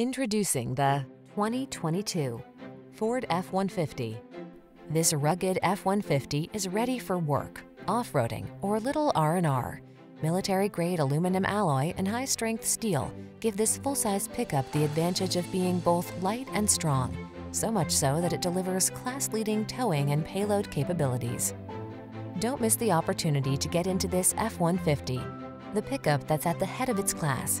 Introducing the 2022 Ford F-150. This rugged F-150 is ready for work, off-roading, or little R&R. Military-grade aluminum alloy and high-strength steel give this full-size pickup the advantage of being both light and strong, so much so that it delivers class-leading towing and payload capabilities. Don't miss the opportunity to get into this F-150, the pickup that's at the head of its class.